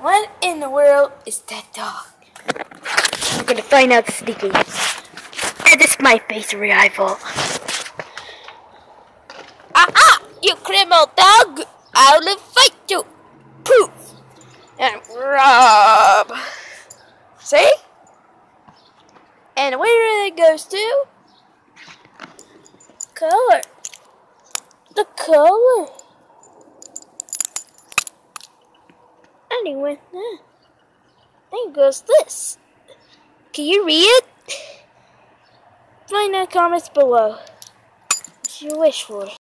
What in the world is that dog? I'm gonna find out sneaky. And this my face rival. Ah ah! You criminal dog! I will fight you! Poof! And rob! See? And where it goes to? Color. The color. Anyway, yeah. Then goes this. Can you read it? Find the comments below. What you wish for.